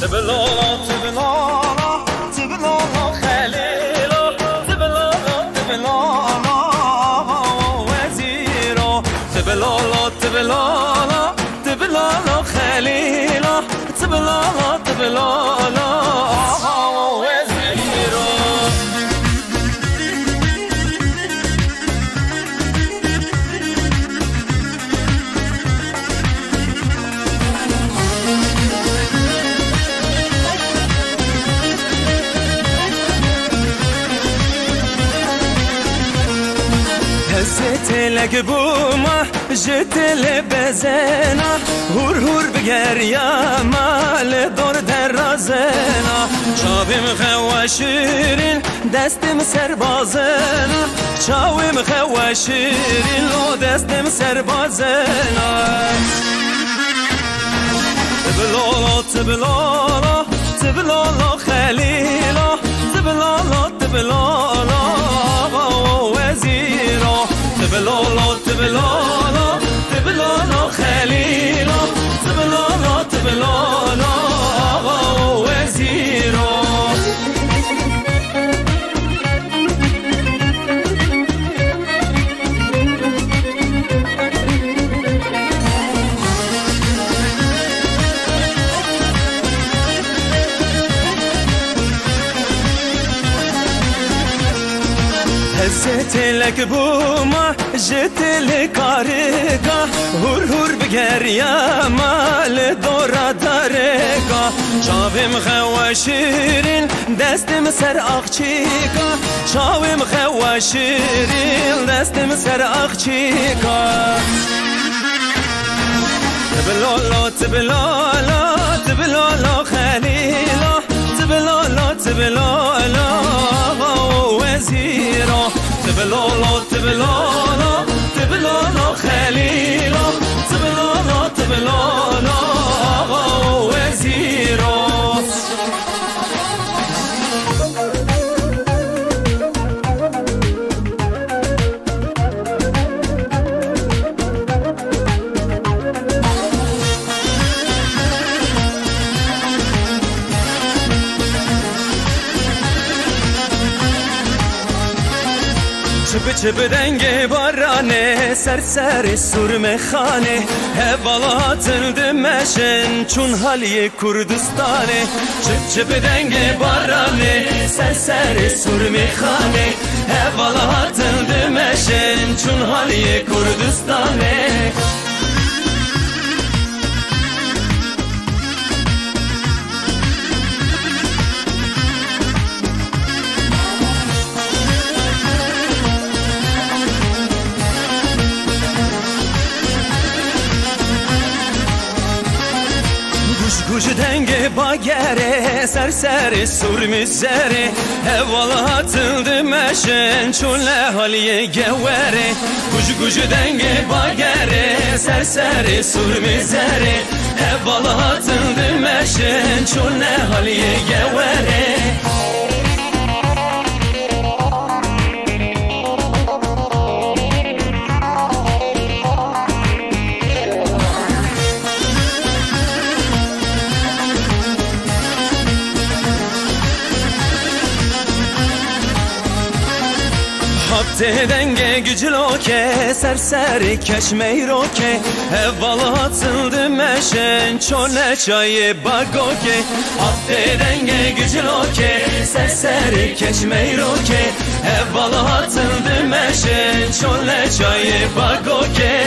تبلولا تبلولا تبلولا خليلا تبلولا تبلولا وزيرا تبلولا تبلولا تبلولا خليلا تبلولا تبلولا ستلك بوما جتل بزنا هور هور بگر یا مال دور در رازنا. چاویم خواشیرین دستم سربازنا. چاویم خواشیرین لو دستم سربازنا. تبلالا تبلالا تبلالا خلیلا تبلالا تبلالا هزت لك بوما جت لكاريكا هور هور بگر يا مال دورا داريكا شاوم خواشيرين دستم سر اخچيكا شاوم خواشيرين دستم سر اخچيكا تبلالا تبلالا تبلالا تبلالا تبلالا تبلالا خليلا تبلالا چپ چپ دنگ بارانه سر سر سرم خانه هوالاتن دمشن چون حالی کردستانه چپ چپ دنگ بارانه سر سر سرم خانه هوالاتن دمشن چون حالی کردستانه گوش bagere serseri sur mizeri. Hevala atıldı meşen çöle haliye geveri Kucu kucu denge bagere serseri sur mizeri. Hevala atıldı meşen çöle haliye geveri Hapte denge gücüloke serseri keşmeyroke Evval atıldı meşen çole çayı bagoke. Hapte denge gücüloke serseri keşmeyroke Evval atıldı meşen çole çayı bagoke